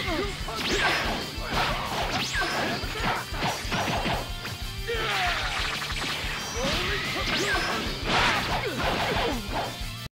Yeah!